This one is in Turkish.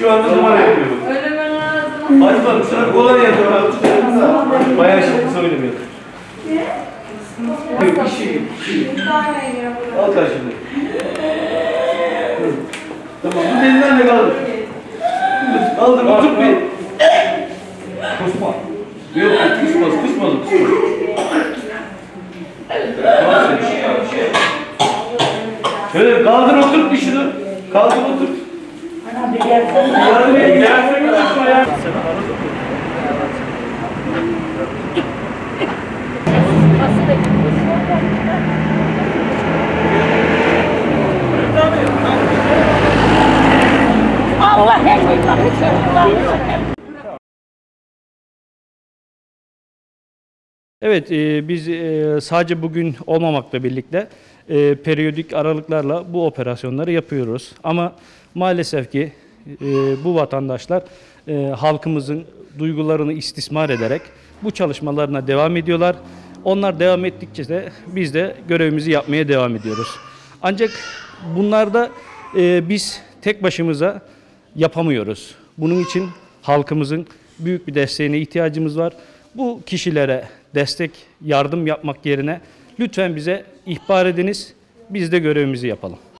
Şu anda numara yapıyoruz. Öyle ben lazım. Hadi bak sana kolay yapıyor abi. Bayağı şimdi söylemiyor. Yok işi. Al karşını. Hı. Tamam, bu elinden de kaldır. Kaldır, otur bir. Kusma. Yok, kusmaz, kusmaz, kusmaz. Tamam, sen. Şöyle kaldır otur bir şunu. Kaldır otur. Yardım et. Gelsene kusma ya. Evet, e, biz e, sadece bugün olmamakla birlikte e, periyodik aralıklarla bu operasyonları yapıyoruz. Ama maalesef ki e, bu vatandaşlar e, halkımızın duygularını istismar ederek bu çalışmalarına devam ediyorlar. Onlar devam ettikçe de biz de görevimizi yapmaya devam ediyoruz. Ancak bunlarda e, biz tek başımıza yapamıyoruz. Bunun için halkımızın büyük bir desteğine ihtiyacımız var. Bu kişilere destek, yardım yapmak yerine lütfen bize ihbar ediniz. Biz de görevimizi yapalım.